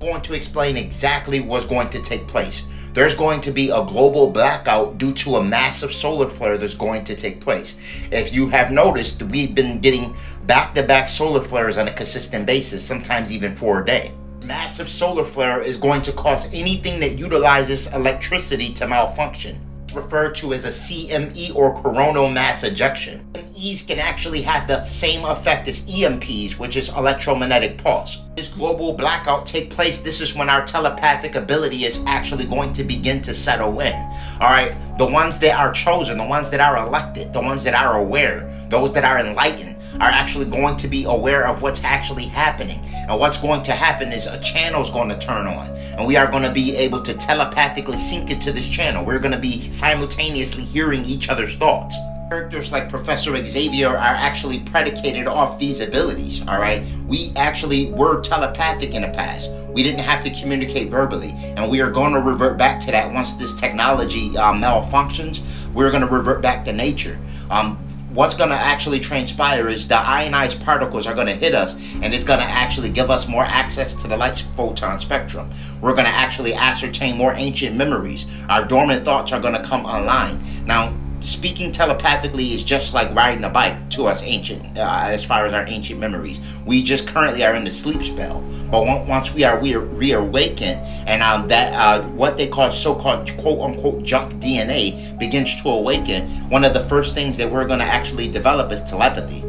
going to explain exactly what's going to take place. There's going to be a global blackout due to a massive solar flare that's going to take place. If you have noticed, we've been getting back to back solar flares on a consistent basis, sometimes even for a day. Massive solar flare is going to cause anything that utilizes electricity to malfunction referred to as a CME or coronal mass ejection. CMEs can actually have the same effect as EMPs, which is electromagnetic pulse. This global blackout take place, this is when our telepathic ability is actually going to begin to settle in. All right, the ones that are chosen, the ones that are elected, the ones that are aware, those that are enlightened, are actually going to be aware of what's actually happening. And what's going to happen is a channel is going to turn on. And we are going to be able to telepathically sync into this channel. We're going to be simultaneously hearing each other's thoughts. Characters like Professor Xavier are actually predicated off these abilities, all right? We actually were telepathic in the past. We didn't have to communicate verbally, and we are going to revert back to that once this technology uh, malfunctions. We're going to revert back to nature. Um, what's going to actually transpire is the ionized particles are going to hit us and it's going to actually give us more access to the light photon spectrum. We're going to actually ascertain more ancient memories. Our dormant thoughts are going to come online. Now, speaking telepathically is just like riding a bike to us ancient uh, as far as our ancient memories. We just currently are in the sleep spell but once we are we reawakened and um, that uh, what they call so-called quote-unquote junk dna begins to awaken one of the first things that we're going to actually develop is telepathy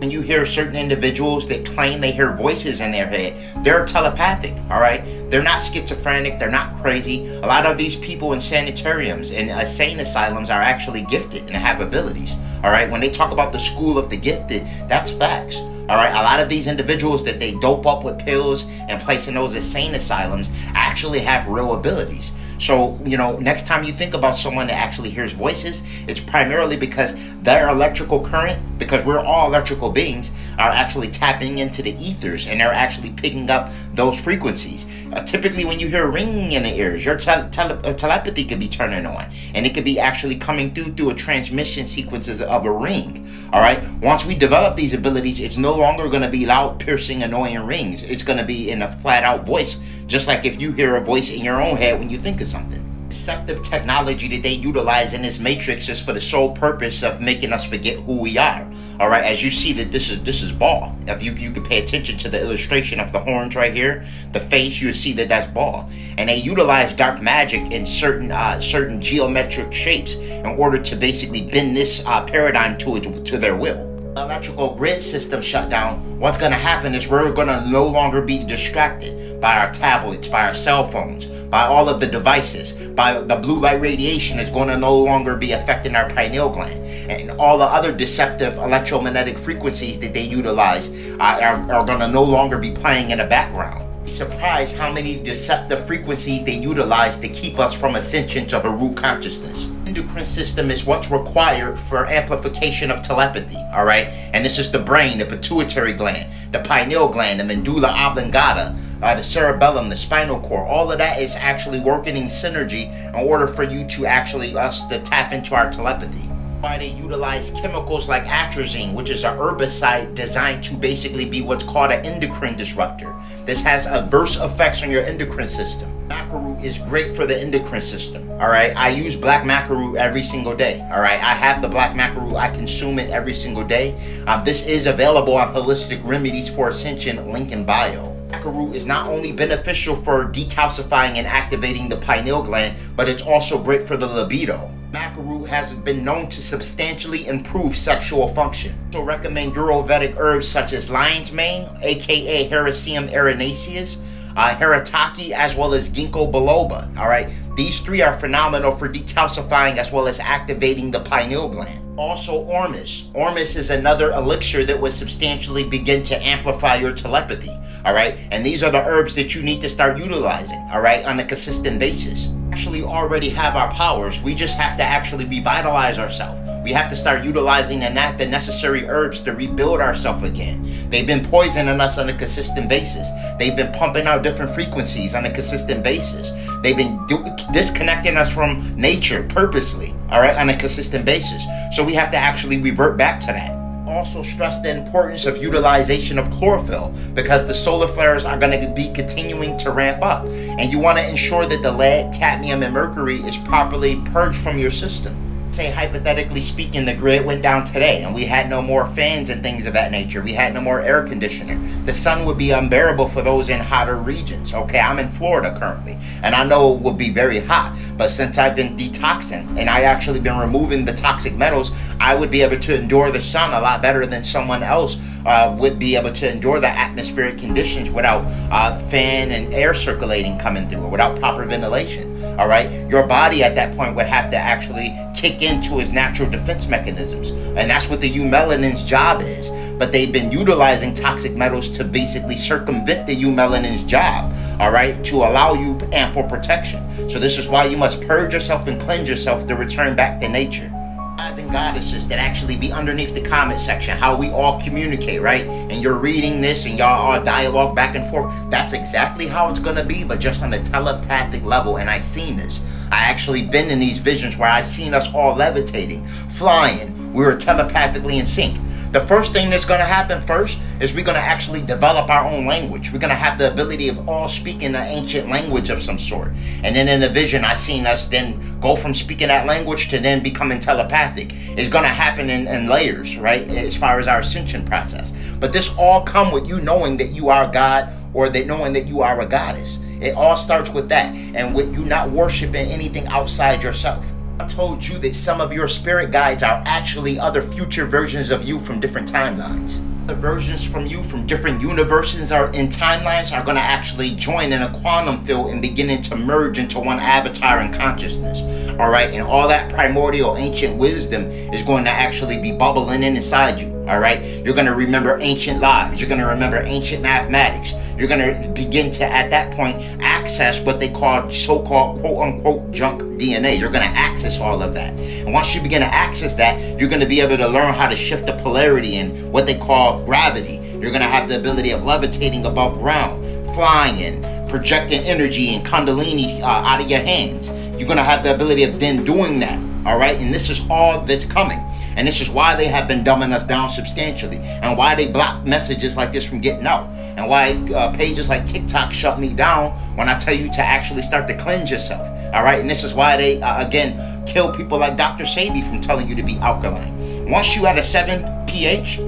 when you hear certain individuals that claim they hear voices in their head, they're telepathic, all right? They're not schizophrenic, they're not crazy. A lot of these people in sanitariums and insane asylums are actually gifted and have abilities, all right? When they talk about the school of the gifted, that's facts. All right, a lot of these individuals that they dope up with pills and place in those insane asylums actually have real abilities. So, you know, next time you think about someone that actually hears voices, it's primarily because their electrical current, because we're all electrical beings, are actually tapping into the ethers and they're actually picking up those frequencies. Uh, typically, when you hear a ringing in the ears, your te tele uh, telepathy could be turning on, and it could be actually coming through through a transmission sequences of a ring. All right. Once we develop these abilities, it's no longer going to be loud, piercing, annoying rings. It's going to be in a flat out voice just like if you hear a voice in your own head when you think of something. Deceptive technology that they utilize in this matrix is for the sole purpose of making us forget who we are. All right, as you see that this is this is Baal. If you you can pay attention to the illustration of the horns right here, the face, you see that that's Baal. And they utilize dark magic in certain uh, certain geometric shapes in order to basically bend this uh, paradigm to to their will electrical grid system shut down, what's going to happen is we're going to no longer be distracted by our tablets, by our cell phones, by all of the devices, by the blue light radiation is going to no longer be affecting our pineal gland. And all the other deceptive electromagnetic frequencies that they utilize are, are, are going to no longer be playing in the background surprised how many deceptive frequencies they utilize to keep us from ascension to Haru consciousness. Endocrine system is what's required for amplification of telepathy, all right? And this is the brain, the pituitary gland, the pineal gland, the medulla oblongata, uh, the cerebellum, the spinal cord, all of that is actually working in synergy in order for you to actually us to tap into our telepathy why they utilize chemicals like atrazine, which is an herbicide designed to basically be what's called an endocrine disruptor. This has adverse effects on your endocrine system. Maca root is great for the endocrine system. All right, I use black maca root every single day. All right, I have the black maca root. I consume it every single day. Um, this is available on Holistic Remedies for Ascension link in bio. Maca root is not only beneficial for decalcifying and activating the pineal gland, but it's also great for the libido. Maca root has been known to substantially improve sexual function. So recommend Ayurvedic herbs such as lion's mane, aka Hericium erinaceus, uh, as well as Ginkgo biloba. All right, these three are phenomenal for decalcifying as well as activating the pineal gland. Also, Ormus. Ormus is another elixir that would substantially begin to amplify your telepathy. All right, and these are the herbs that you need to start utilizing. All right, on a consistent basis actually already have our powers. We just have to actually revitalize ourselves. We have to start utilizing and act the necessary herbs to rebuild ourselves again. They've been poisoning us on a consistent basis. They've been pumping out different frequencies on a consistent basis. They've been disconnecting us from nature purposely, all right, on a consistent basis. So we have to actually revert back to that also stress the importance of utilization of chlorophyll because the solar flares are going to be continuing to ramp up. And you want to ensure that the lead, cadmium, and mercury is properly purged from your system say hypothetically speaking the grid went down today and we had no more fans and things of that nature. We had no more air conditioner the sun would be unbearable for those in hotter regions okay? I'm in florida currently and i know it would be very hot but since i've been detoxing and i actually been removing the toxic metals i would be able to endure the sun a lot better than someone else uh, would be able to endure the atmospheric conditions without uh, fan and air circulating coming through or without proper ventilation all right? Your body at that point would have to actually kick into its natural defense mechanisms. And that's what the eumelanin's job is. But they've been utilizing toxic metals to basically circumvent the eumelanin's job all right to allow you ample protection. So this is why you must purge yourself and cleanse yourself to return back to nature gods and goddesses that actually be underneath the comment section, how we all communicate, right? And you're reading this and y'all are dialogue back and forth. That's exactly how it's gonna be, but just on a telepathic level. And I seen this. I actually been in these visions where I seen us all levitating, flying. We were telepathically in sync. The first thing that's going to happen first is we're going to actually develop our own language. We're going to have the ability of all speaking an ancient language of some sort. And then in the vision, I seen us then go from speaking that language to then becoming telepathic. It's going to happen in, in layers, right? As far as our ascension process. But this all come with you knowing that you are God or that knowing that you are a goddess. It all starts with that and with you not worshiping anything outside yourself. I told you that some of your spirit guides are actually other future versions of you from different timelines. The versions from you from different universes are in timelines are going to actually join in a quantum field and beginning to merge into one avatar in consciousness. All right, and all that primordial ancient wisdom is going to actually be bubbling in inside you. All right, you're going to remember ancient lives. You're going to remember ancient mathematics. You're going to begin to, at that point, access what they call so-called quote-unquote junk DNA. You're going to access all of that, and once you begin to access that, you're going to be able to learn how to shift the polarity and what they call gravity. You're going to have the ability of levitating above ground, flying and projecting energy and kundalini uh, out of your hands you're going to have the ability of then doing that. All right. And this is all that's coming. And this is why they have been dumbing us down substantially. And why they block messages like this from getting out. And why uh, pages like TikTok shut me down when I tell you to actually start to cleanse yourself. All right. And this is why they, uh, again, kill people like Dr. Sebi from telling you to be alkaline. Once you at a 7 pH,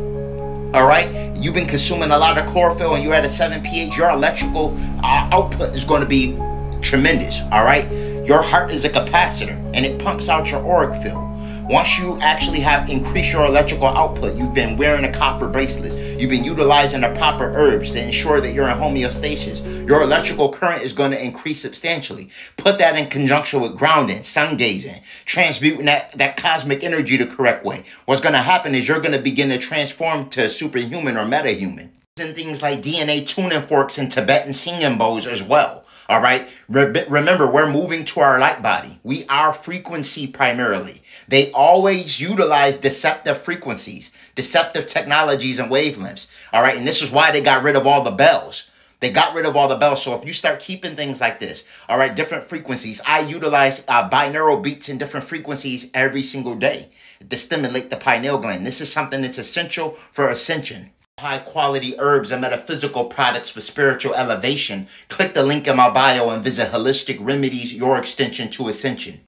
all right, you've been consuming a lot of chlorophyll and you're at a 7 pH, your electrical uh, output is going to be tremendous. All right. Your heart is a capacitor and it pumps out your auric field. Once you actually have increased your electrical output, you've been wearing a copper bracelet, you've been utilizing the proper herbs to ensure that you're in homeostasis, your electrical current is going to increase substantially. Put that in conjunction with grounding, sun gazing, transmuting that, that cosmic energy the correct way. What's going to happen is you're going to begin to transform to superhuman or metahuman. And things like DNA tuning forks and Tibetan singing bowls as well. All right. Re- remember, we're moving to our light body. We are frequency primarily. They always utilize deceptive frequencies, deceptive technologies and wavelengths. All right. And this is why they got rid of all the bells. They got rid of all the bells. So if you start keeping things like this, all right, different frequencies. I utilize uh, binaural beats in different frequencies every single day to stimulate the pineal gland. This is something that's essential for ascension high quality herbs and metaphysical products for spiritual elevation, click the link in my bio and visit Holistic Remedies, your extension to ascension.